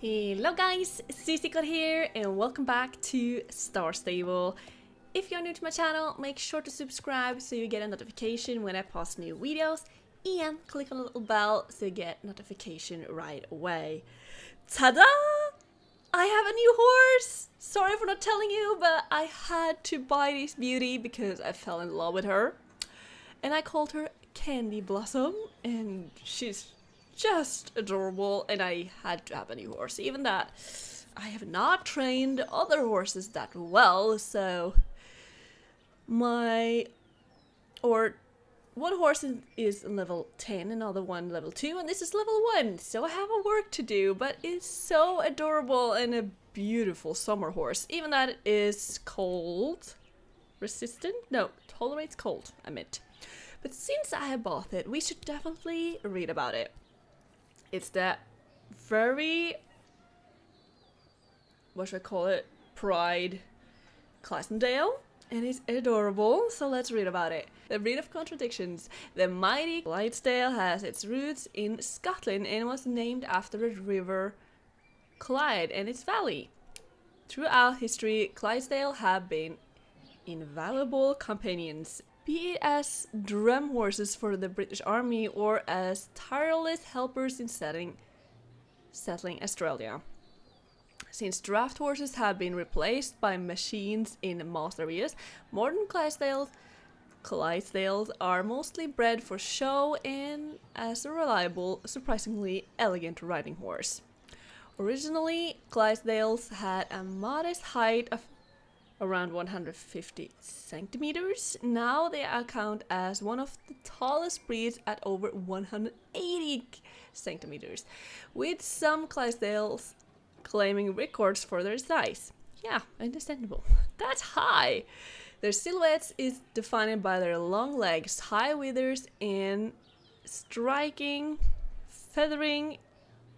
Hello guys, Susie Code here and welcome back to Star Stable. If you're new to my channel, make sure to subscribe so you get a notification when I post new videos and click on the little bell so you get notification right away. Ta-da! I have a new horse! Sorry for not telling you, but I had to buy this beauty because I fell in love with her. And I called her Candy Blossom and she's just adorable and I had to have a new horse. Even that I have not trained other horses that well, so my or one horse is level 10, another one level 2, and this is level 1, so I have a work to do, but it's so adorable and a beautiful summer horse. Even that it is cold resistant? No, tolerates cold, I meant. But since I have bought it, we should definitely read about it. It's that very, what should I call it, pride Clydesdale. And it's adorable, so let's read about it. The breed of contradictions. The mighty Clydesdale has its roots in Scotland and was named after the river Clyde and its valley. Throughout history, Clydesdale have been invaluable companions be it as drum horses for the British Army or as tireless helpers in setting, settling Australia. Since draft horses have been replaced by machines in most areas, modern Clydesdales, Clydesdales are mostly bred for show and as a reliable, surprisingly elegant riding horse. Originally, Clydesdales had a modest height of around 150 centimeters. Now they account as one of the tallest breeds at over 180 centimeters, with some Clydesdales claiming records for their size. Yeah, understandable. That's high. Their silhouettes is defined by their long legs, high withers, and striking feathering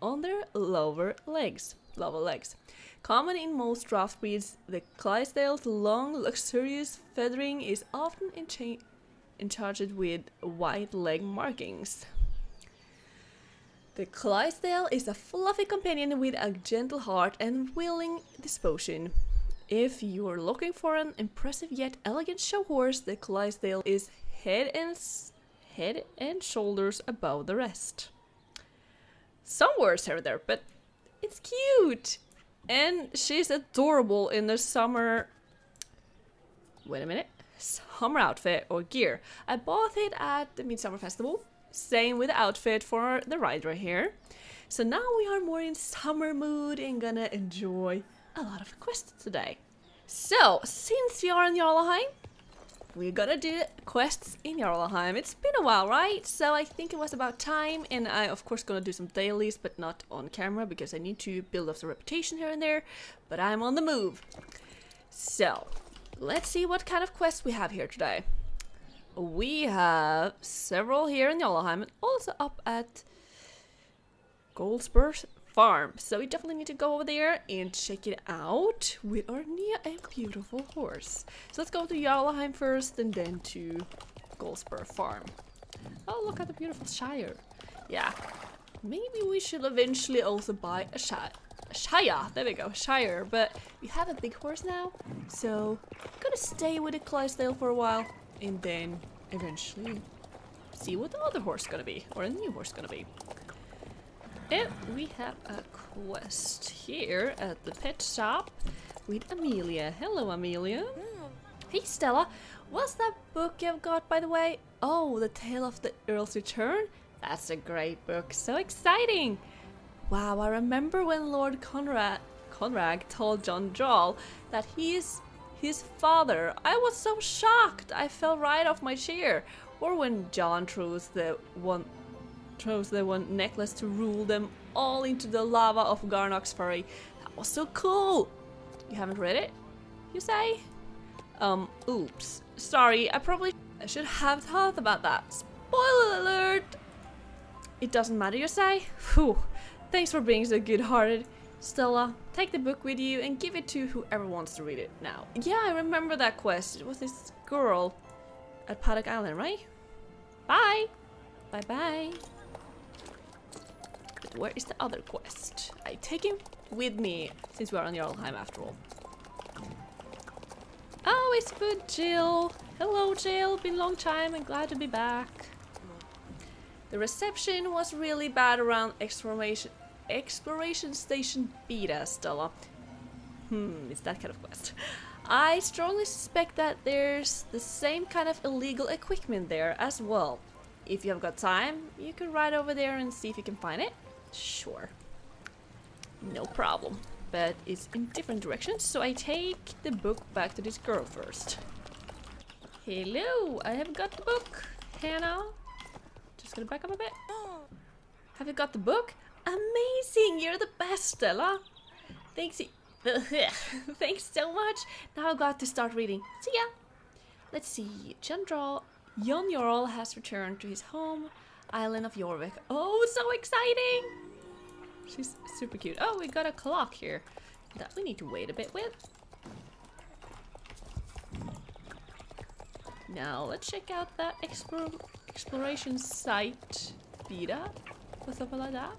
on their lower legs. Lower legs. Common in most draft breeds, the Clydesdale's long, luxurious feathering is often encharged with white leg markings. The Clydesdale is a fluffy companion with a gentle heart and willing disposition. If you are looking for an impressive yet elegant show horse, the Clydesdale is head and head and shoulders above the rest. Some words are there, but it's cute. And she's adorable in the summer... Wait a minute. Summer outfit or gear. I bought it at the Midsummer Festival. Same with the outfit for the rider here. So now we are more in summer mood and gonna enjoy a lot of quests today. So, since we are in Jarlaheim, we're gonna do quests in Jarlaheim. It's been a while, right? So I think it was about time, and I of course gonna do some dailies, but not on camera because I need to build up some reputation here and there, but I'm on the move. So, let's see what kind of quests we have here today. We have several here in Jarlaheim, and also up at Goldspur farm. So we definitely need to go over there and check it out with our new and beautiful horse. So let's go to Jarlaheim first and then to Goldspur farm. Oh, look at the beautiful Shire. Yeah, maybe we should eventually also buy a Shire. Shire, there we go, Shire. But we have a big horse now, so I'm gonna stay with the Clydesdale for a while and then eventually see what the other horse gonna be, or a new horse gonna be. And we have a quest here at the pet shop with Amelia. Hello, Amelia. Hmm. Hey, Stella. What's that book you've got, by the way? Oh, The Tale of the Earl's Return? That's a great book. So exciting. Wow, I remember when Lord Conrad Conrad told John Jarl that he's his father. I was so shocked. I fell right off my chair. Or when John throws the one throws the one necklace to rule them all into the lava of Garnock's Ferry. That was so cool! You haven't read it? You say? Um, oops. Sorry, I probably I should have thought about that. Spoiler alert! It doesn't matter, you say? Phew. Thanks for being so good-hearted. Stella, take the book with you and give it to whoever wants to read it now. Yeah, I remember that quest. It was this girl at Paddock Island, right? Bye! Bye-bye. Where is the other quest? I take him with me, since we are on Jarlheim after all. Oh, it's good, Jill. Hello, Jill. Been a long time and glad to be back. The reception was really bad around exploration exploration station beta, Stella. Hmm, it's that kind of quest. I strongly suspect that there's the same kind of illegal equipment there as well. If you have got time, you can ride over there and see if you can find it. Sure. No problem. But it's in different directions, so I take the book back to this girl first. Hello, I have got the book. Hannah. Just gonna back up a bit. Have you got the book? Amazing! You're the best, Stella. Thanks. Thanks so much. Now I've got to start reading. See ya. Let's see. Chandra Yon Jarl has returned to his home island of Jorvik. Oh, so exciting! She's super cute. Oh, we got a clock here that we need to wait a bit with. Now let's check out that explore exploration site beta or something like that.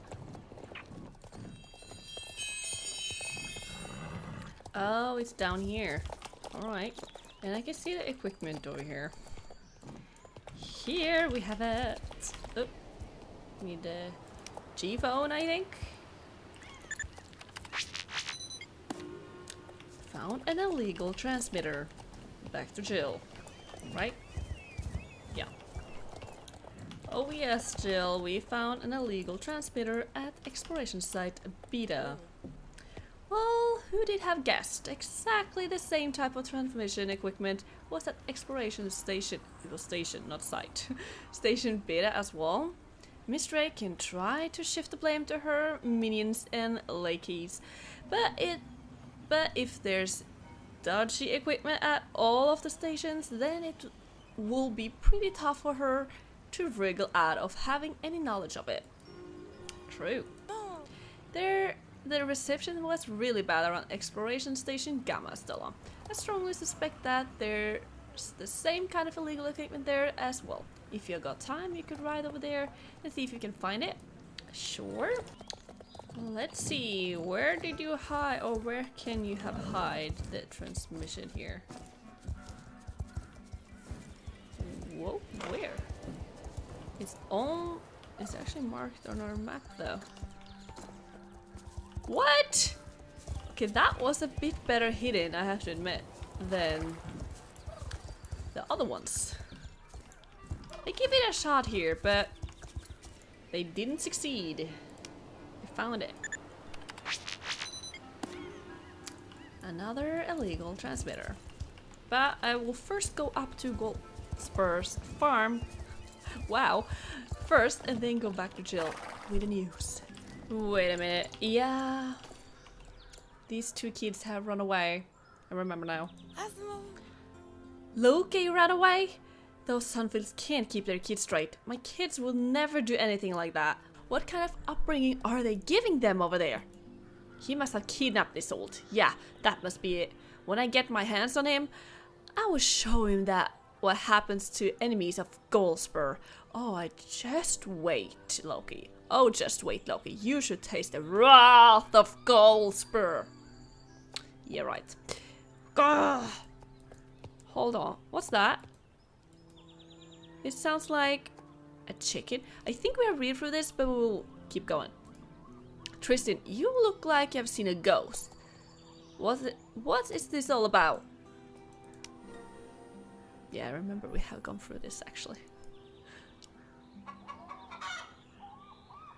Oh, it's down here. Alright. And I can see the equipment over here. Here we have it. Need the G-phone, I think. Found an illegal transmitter. Back to Jill. Right? Yeah. Oh yes, Jill, we found an illegal transmitter at exploration site Beta. Well, who did have guessed? Exactly the same type of transmission equipment was at exploration station. It was station, not site. station Beta as well. Mistray can try to shift the blame to her minions and lackeys, but it, but if there's dodgy equipment at all of the stations, then it will be pretty tough for her to wriggle out of having any knowledge of it. True. There the reception was really bad around Exploration Station Gamma Stella. I strongly suspect that there's the same kind of illegal equipment there as well. If you got time, you could ride over there and see if you can find it. Sure. Let's see, where did you hide, or where can you have hide the transmission here? Whoa, where? It's on, it's actually marked on our map though. What? Okay, that was a bit better hidden, I have to admit, than the other ones. They give it a shot here, but they didn't succeed. They found it. Another illegal transmitter. But I will first go up to Gold Spurs farm. Wow. First, and then go back to Jill with the news. Wait a minute. Yeah. These two kids have run away. I remember now. Loki ran away? Those Sunfields can't keep their kids straight. My kids will never do anything like that. What kind of upbringing are they giving them over there? He must have kidnapped this old. Yeah, that must be it. When I get my hands on him, I will show him that what happens to enemies of Goldspur. Oh, I just wait, Loki. Oh, just wait, Loki. You should taste the wrath of Goldspur. Yeah, right. Gah! Hold on. What's that? It sounds like a chicken. I think we have read through this, but we'll keep going. Tristan, you look like you have seen a ghost. What's it, what is this all about? Yeah, I remember we have gone through this actually.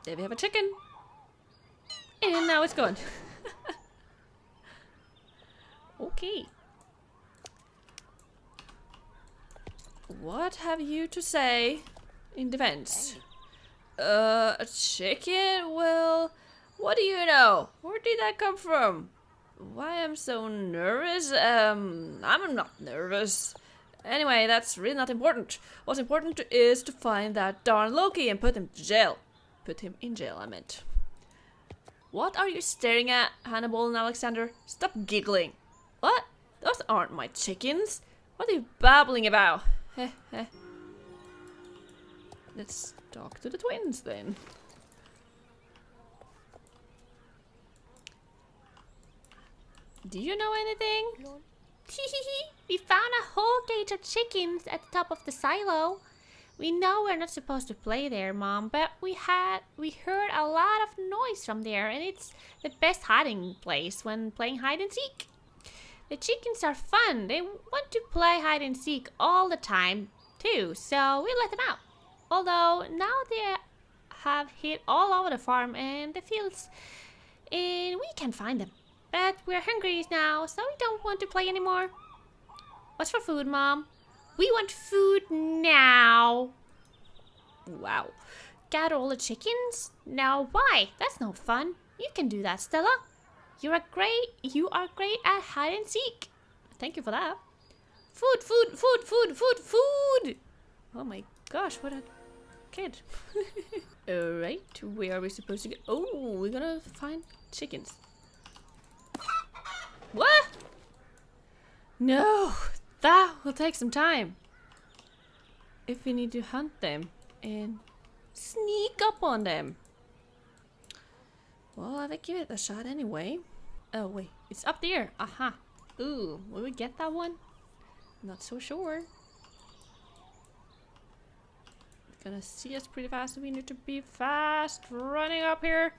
There we have a chicken. And now it's gone. okay. What have you to say in defense? Uh, a chicken? Well, what do you know? Where did that come from? Why I'm so nervous? Um, I'm not nervous. Anyway, that's really not important. What's important is to find that darn Loki and put him to jail. Put him in jail, I meant. What are you staring at, Hannibal and Alexander? Stop giggling. What? Those aren't my chickens. What are you babbling about? Heh heh. Let's talk to the twins then. Do you know anything? We found a whole cage of chickens at the top of the silo. We know we're not supposed to play there, Mom, but we had we heard a lot of noise from there and it's the best hiding place when playing hide and seek. The chickens are fun. They want to play hide and seek all the time, too, so we let them out. Although now they have hid all over the farm and the fields, and we can't find them. But we're hungry now, so we don't want to play anymore. What's for food, Mom? We want food now. Wow. Got all the chickens? Now why? That's no fun. You can do that, Stella. You're great you are great at hide and seek. Thank you for that. Food, food, food, food, food, food! Oh my gosh, what a kid. Alright, where are we supposed to go? Oh, we're gonna find chickens. What? No, that will take some time. If we need to hunt them and sneak up on them. Well, I will give it a shot anyway. Oh, wait. It's up there. Aha. Ooh, will we get that one? Not so sure. Gonna see us pretty fast. We need to be fast running up here.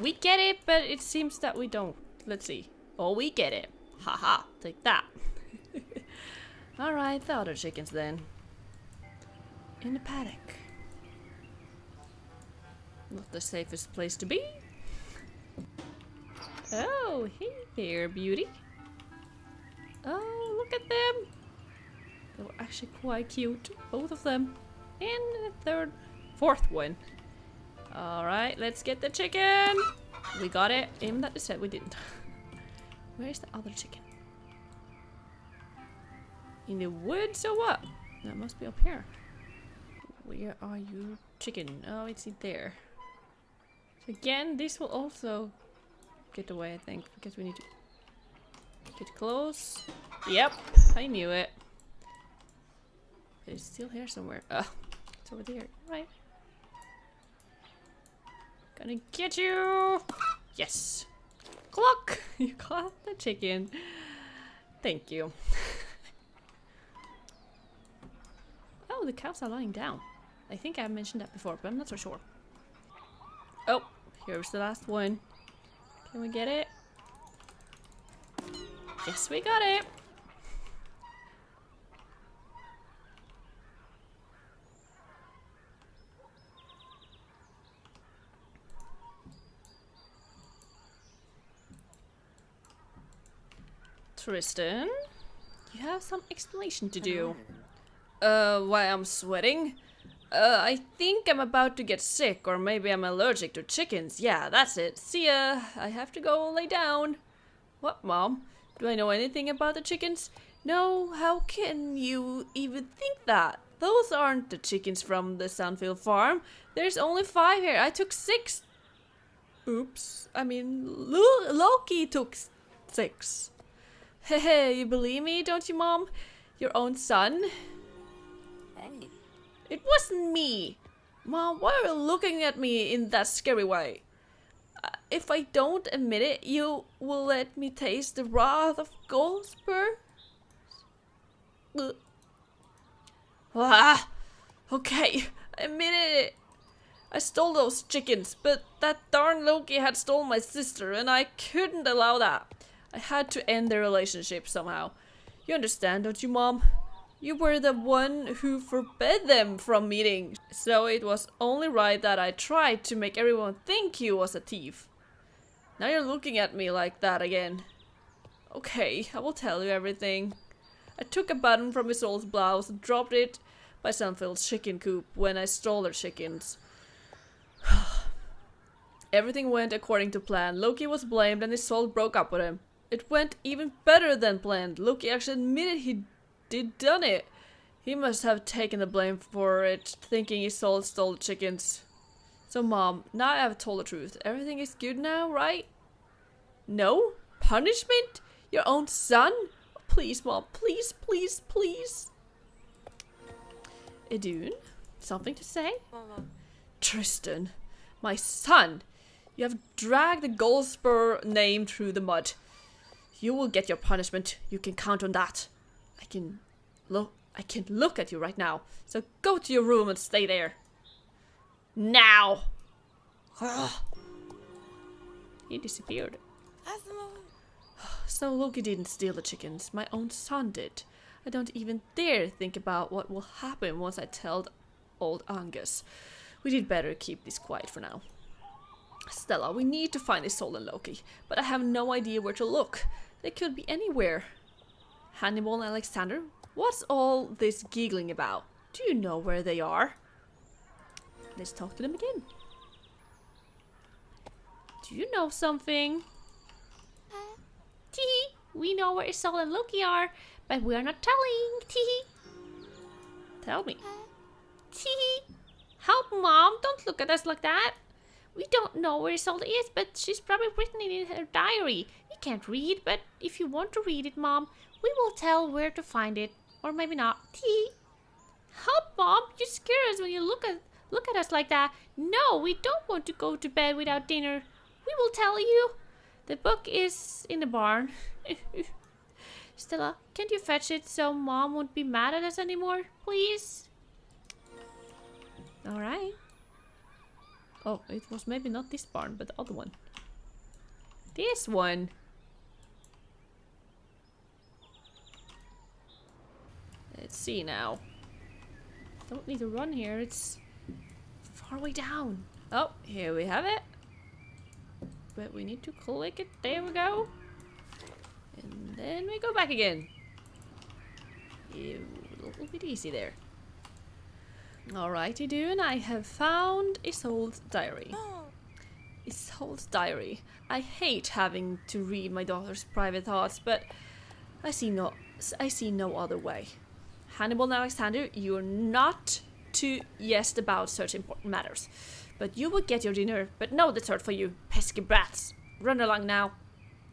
We get it, but it seems that we don't. Let's see. Oh, we get it. Haha, take that. Alright, the other chickens then. In the paddock. Not the safest place to be. Oh, hey there, beauty. Oh, look at them. They were actually quite cute, both of them. And the third, fourth one. Alright, let's get the chicken. We got it, even that said we didn't. Where's the other chicken? In the woods or what? That must be up here. Where are you, chicken? Oh, it's in there. So again, this will also get away, I think, because we need to get close. Yep, I knew it. It's still here somewhere. Oh, it's over there. Right. Gonna get you! Yes! Clock! You caught the chicken. Thank you. oh, the cows are lying down. I think I mentioned that before, but I'm not so sure. Oh, here's the last one. Can we get it? Yes, we got it! Tristan, you have some explanation to do. Uh, why I'm sweating? Uh, I think I'm about to get sick, or maybe I'm allergic to chickens. Yeah, that's it. See ya. I have to go lay down. What, Mom? Do I know anything about the chickens? No, how can you even think that? Those aren't the chickens from the Sunfield farm. There's only five here. I took six. Oops. I mean, Loki took six. Hey, you believe me, don't you, Mom? Your own son? Hey. It wasn't me! Mom, why are you looking at me in that scary way? Uh, if I don't admit it, you will let me taste the wrath of Goldspur? Uh. Ah, okay, I admitted it. I stole those chickens, but that darn Loki had stolen my sister, and I couldn't allow that. I had to end their relationship somehow. You understand, don't you, Mom? You were the one who forbade them from meeting, so it was only right that I tried to make everyone think you was a thief. Now you're looking at me like that again. Okay, I will tell you everything. I took a button from Isolde's blouse and dropped it by Sunfield's chicken coop when I stole their chickens. Everything went according to plan. Loki was blamed and Isolde broke up with him. It went even better than planned. Loki actually admitted he did done it. He must have taken the blame for it, thinking Isolde stole the chickens. So mom, now I have told the truth. Everything is good now, right? No? Punishment? Your own son? Please, mom. Please, please, please. Idun, something to say? Mama. Tristan, my son. You have dragged the Goldspur name through the mud. You will get your punishment. You can count on that. I can look I can look at you right now. So go to your room and stay there. Now. Ah. he disappeared. So Loki didn't steal the chickens. My own son did. I don't even dare think about what will happen once I tell old Angus. We did better keep this quiet for now. Stella, we need to find Isolde and Loki, but I have no idea where to look. They could be anywhere. Hannibal and Alexander, what's all this giggling about? Do you know where they are? Let's talk to them again. Do you know something? Uh, tee we know where Isolde and Loki are, but we are not telling. Tee Tell me. Uh, tee Help, Mom! Don't look at us like that! We don't know where Isolde is, but she's probably written it in her diary. We can't read, but if you want to read it, Mom, we will tell where to find it. Or maybe not. Tee. Help, Mom! You scare us when you look at look at us like that. No, we don't want to go to bed without dinner. We will tell you. The book is in the barn. Stella, can't you fetch it so Mom won't be mad at us anymore, please? Alright. Oh, it was maybe not this barn, but the other one. This one. Let's see now. Don't need to run here, it's far way down. Oh, here we have it. But we need to click it. There we go. And then we go back again. a little bit easy there. Alrighty doing, I have found Isolde's diary. Isolde's diary. I hate having to read my daughter's private thoughts, but I see no I see no other way. Hannibal and Alexander, you're not to yes about such important matters. But you will get your dinner, but no dessert for you, pesky brats. Run along now.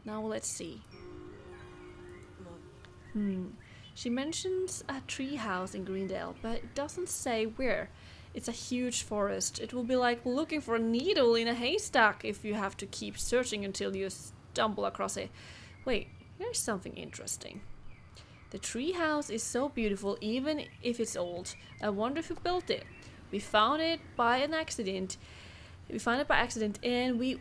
Now let's see. Hmm. She mentions a tree house in Greendale, but it doesn't say where. It's a huge forest. It will be like looking for a needle in a haystack if you have to keep searching until you stumble across it. Wait, here's something interesting. The tree house is so beautiful even if it's old. I wonder if who built it. We found it by an accident. We found it by accident and we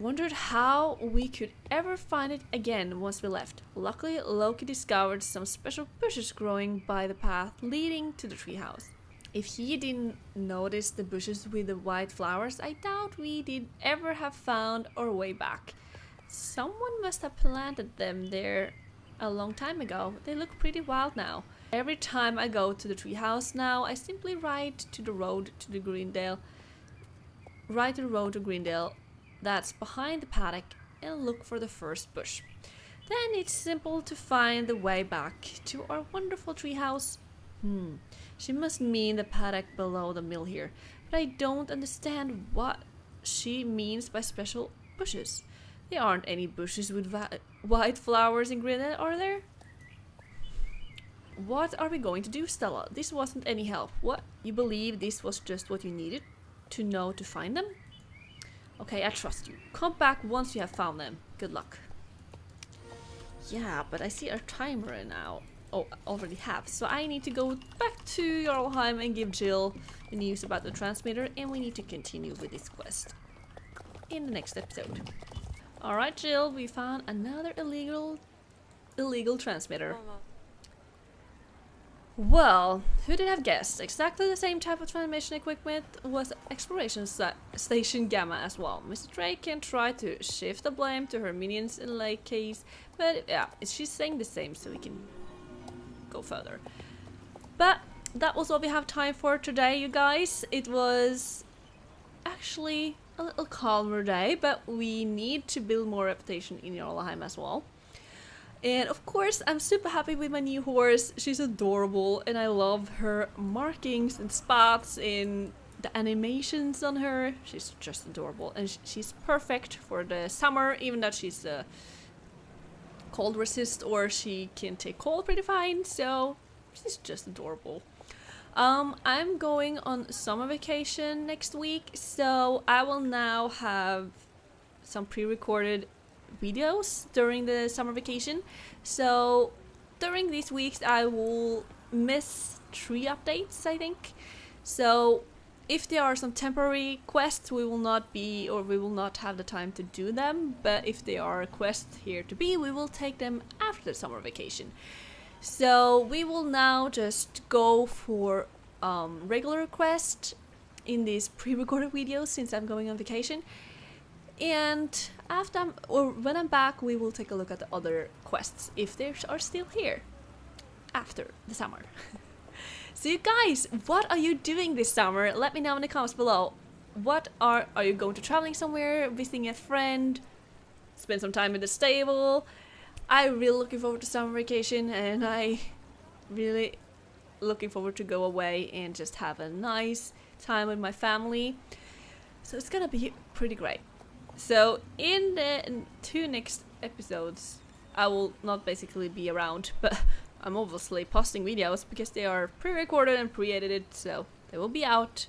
Wondered how we could ever find it again once we left. Luckily, Loki discovered some special bushes growing by the path leading to the treehouse. If he didn't notice the bushes with the white flowers, I doubt we did ever have found our way back. Someone must have planted them there a long time ago. They look pretty wild now. Every time I go to the treehouse now, I simply ride to the road to the Greendale. Ride to the road to Greendale that's behind the paddock and look for the first bush. Then it's simple to find the way back to our wonderful treehouse. Hmm, she must mean the paddock below the mill here, but I don't understand what she means by special bushes. There aren't any bushes with white flowers in Greendale, are there? What are we going to do, Stella? This wasn't any help. What? You believe this was just what you needed to know to find them? Okay, I trust you. Come back once you have found them. Good luck. Yeah, but I see our timer now. Oh, already have. So I need to go back to Jarlheim and give Jill the news about the transmitter and we need to continue with this quest in the next episode. Alright Jill, we found another illegal illegal transmitter. Uh-huh. Well, who did have guessed? Exactly the same type of transmission equipment was Exploration Station Gamma as well. Mr. Drake can try to shift the blame to her minions in Lake Case, but yeah, she's saying the same so we can go further. But that was all we have time for today, you guys. It was actually a little calmer day, but we need to build more reputation in Jarlheim as well. And of course, I'm super happy with my new horse. She's adorable and I love her markings and spots and the animations on her. She's just adorable and she's perfect for the summer, even though she's uh, cold resist or she can take cold pretty fine. So she's just adorable. Um, I'm going on summer vacation next week, so I will now have some pre-recorded videos during the summer vacation. So during these weeks, I will miss three updates, I think. So if there are some temporary quests, we will not be or we will not have the time to do them. But if there are quests here to be, we will take them after the summer vacation. So we will now just go for um, regular quest in these pre-recorded videos since I'm going on vacation. And after I'm, or when I'm back, we will take a look at the other quests if they are still here after the summer. so you guys, what are you doing this summer? Let me know in the comments below. What are are you going to traveling somewhere, visiting a friend, spend some time in the stable? I'm really looking forward to summer vacation and I really looking forward to go away and just have a nice time with my family. So it's gonna be pretty great. So in the two next episodes, I will not basically be around, but I'm obviously posting videos because they are pre-recorded and pre-edited, so they will be out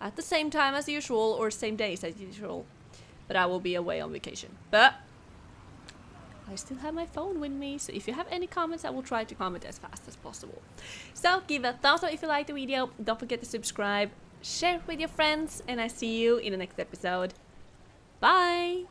at the same time as usual or same days as usual. But I will be away on vacation. But I still have my phone with me, so if you have any comments, I will try to comment as fast as possible. So give a thumbs up if you liked the video, don't forget to subscribe, share with your friends, and I see you in the next episode. Bye!